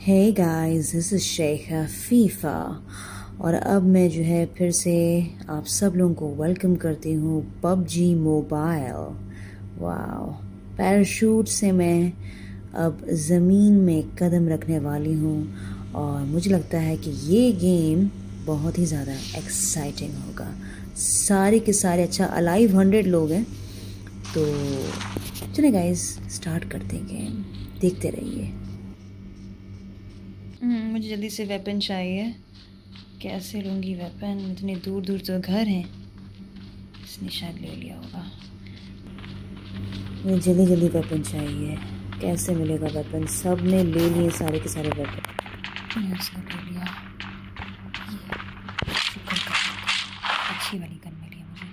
Hey guys, this is शेखा फीफा और अब मैं जो है फिर से आप सब लोगों को वेलकम करती हूँ पबजी मोबाइल वाह पैराशूट से मैं अब ज़मीन में कदम रखने वाली हूँ और मुझे लगता है कि ये गेम बहुत ही ज़्यादा एक्साइटिंग होगा। सारे के सारे अच्छा अलाइव हंड्रेड लोग हैं। तो चले गाइस स्टार्ट करते हैं गेम देखते रहिए। मुझे जल्दी से वेपन चाहिए। कैसे लूँगी वेपन इतनी दूर दूर तो घर हैं। इसने शायद ले लिया होगा। मुझे जल्दी जल्दी वेपन चाहिए। कैसे मिलेगा वेपन सबने ले लिए सारे के सारे वेपन ले लिया। अच्छी वाली गन मिली मुझे।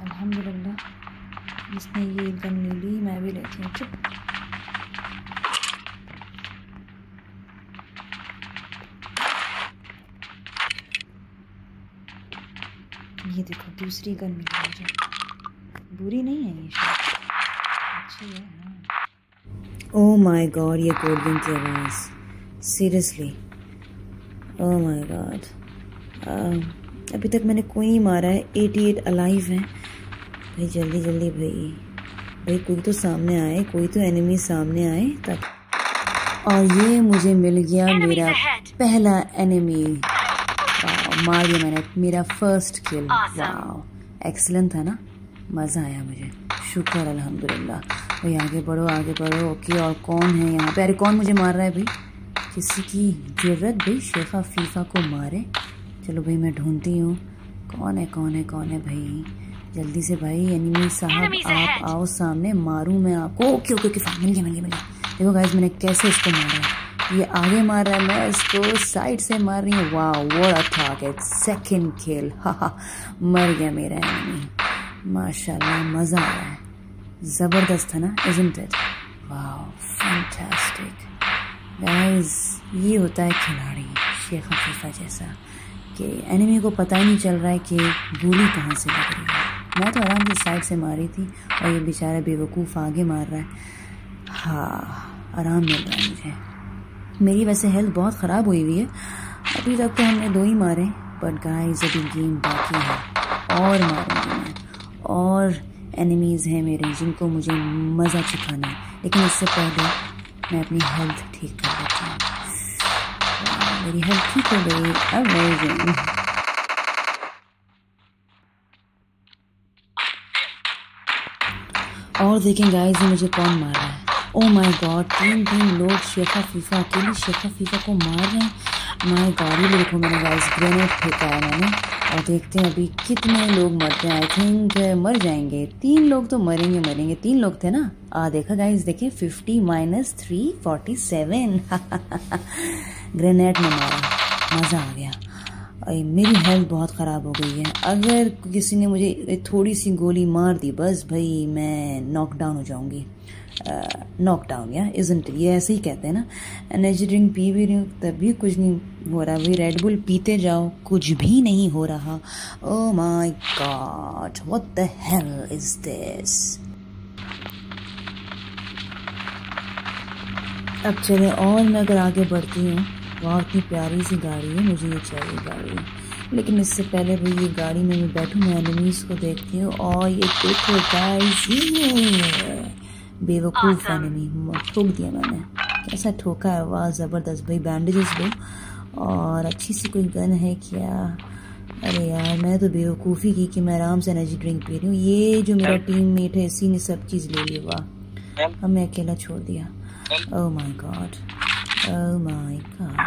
अल्हम्दुलिल्लाह। जिसने ये गन ले ली, मैं भी लेती हूँ। चुप। ये देखो दूसरी गन मिली मुझे। बुरी नहीं है ये अच्छी है ओ माय गॉड ये गोल्डन की आवाज़। सीरियसली ओ माय गॉड अभी तक मैंने कोई नहीं मारा है। 88 अलाइव है। भाई जल्दी जल्दी भाई। भाई कोई तो सामने आए कोई तो एनिमी सामने आए तब और ये मुझे मिल गया मेरा पहला एनिमी मार दिया मैंने मेरा फ़र्स्ट किल वाह एक्सलेंट था ना? मज़ा आया मुझे। शुक्र अल्हम्दुलिल्लाह। भाई आगे बढ़ो आगे बढ़ो। ओके और कौन है यहाँ पे? अरे कौन मुझे मार रहा है भाई? किसी की ज़रूरत? भाई शेफा फीफा को मारे? चलो भाई मैं ढूंढती हूँ। कौन है कौन है कौन है भाई? जल्दी से भाई एनिमी साहब आप आओ सामने मारूँ मैं आपको। ओके ओके ओके मिल गया मिल गया मिल गया। देखो गाइज़ मैंने कैसे इसको मारा है। ये आगे मार रहा है, मैं इसको साइड से मार रही हूँ। वाह what a target second kill हा मर गया मेरा एनिमी माशाल्लाह, मज़ा आ रहा है। ज़बरदस्त है ना इजंट इट वाह फैंटास्टिक गाइस ये होता है खिलाड़ी, शेख फीफा जैसा, कि एनिमी को पता ही नहीं चल रहा है कि गोली कहाँ से लग रही है। मैं तो आराम से साइड से मारी थी, और ये बेचारा बेवकूफ़ आगे मार रहा है। हाँ आराम मिल रहा है मुझे। मेरी वैसे हेल्थ बहुत ख़राब हुई हुई है। अभी तक तो हमने दो ही मारे बट गाइस अभी गेम बाकी है। और मारूँगी मैं। और एनिमीज़ हैं मेरे जिनको मुझे मज़ा चुकाना है। लेकिन इससे पहले मैं अपनी हेल्थ ठीक कर लेती हूँ। मेरी हेल्थ ठीक हो गई। अमेजिंग और देखें गाइस मुझे कौन मार रहा है? ओ माय गॉड तीन तीन लोग शेखा फीफा अकेले शेखा फीफा को मार रहे हैं। माय गॉड ये देखो मैंने गाइस ग्रेनेड फेंका है मैंने। और देखते हैं अभी कितने लोग मरते हैं आई थिंक मर जाएँगे। तीन लोग तो मरेंगे मरेंगे। तीन लोग थे ना? आ, देखा गाइस देखिए fifty minus three forty seven grenade में मारा। मज़ा आ गया। मेरी हेल्थ बहुत ख़राब हो गई है। अगर किसी ने मुझे थोड़ी सी गोली मार दी, बस भाई, मैं नॉकडाउन हो जाऊँगी। नॉकडाउन या इजंट ये ऐसे ही कहते हैं ना। एनर्जी ड्रिंक पी भी रही हूँ, तब भी कुछ नहीं हो रहा। भाई रेड बुल पीते जाओ, कुछ भी नहीं हो रहा। ओ my God what the hell is this अब चले, और मैं अगर आगे बढ़ती हूँ बहुत ही प्यारी सी गाड़ी है मुझे ये चाहिए गाड़ी। लेकिन इससे पहले भाई ये गाड़ी में मैं बैठूँ मैं एनिमीज़ को देखती हूँ और ये देखो गाइस ये बेवकूफ़ एनिमी ठोक दिया मैंने। कैसा ठोका है वाह ज़बरदस्त भाई बैंडेजेस दो। और अच्छी सी कोई गन है क्या? अरे यार मैं तो बेवकूफ़ी की कि मैं आराम से एनर्जी ड्रिंक पी रही हूँ। ये जो मेरा टीम मेट है इसी ने सब चीज़ ले ली वाह। अब मैं अकेला छोड़ दिया। Oh my God oh my God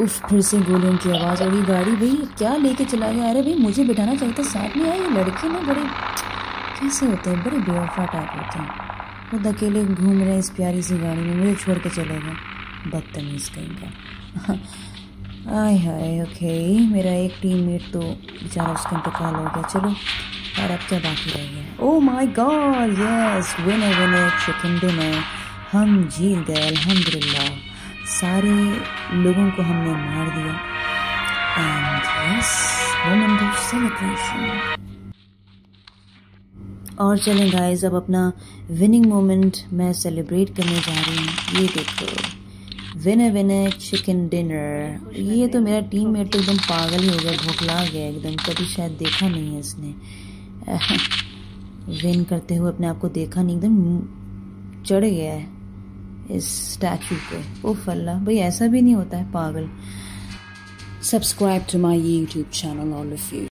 उस फिर से गोलियों की आवाज़ और ये गाड़ी भाई, क्या लेके चला गया? अरे भाई, मुझे बिठाना चाहिए था, साथ में आए लड़के ना बड़े कैसे होते हैं? बड़े बेवफा टाइप होते हैं। खुद अकेले घूम रहे हैं इस प्यारी सी गाड़ी में, मुझे छोड़ के चले गए। बदतमीज़ कहीं का। आय हाय, ओके, मेरा एक टीम मेट तो बेचारा उसका इंतकाल हो गया, चलो। और अब क्या बाकी रह गया? ओ my God yes winner winner chicken dinner हम जीत गए, अल्हम्दुलिल्लाह। सारे लोगों को हमने मार दिया। And yes moment of celebration और चलें गाइस अब अपना विनिंग मोमेंट मैं सेलिब्रेट करने जा रही हूँ। ये देखो विनर विनर चिकन डिनर ये तो मेरा टीम मेट तो एकदम पागल ही हो गया भोखला गया एकदम। कभी शायद देखा नहीं है इसने। विन करते हुए अपने आप को देखा नहीं, एकदम चढ़ गया है। इस स्टैचू पे। ओ अल्लाह, भाई ऐसा भी नहीं होता है, पागल। Subscribe to my YouTube channel all of you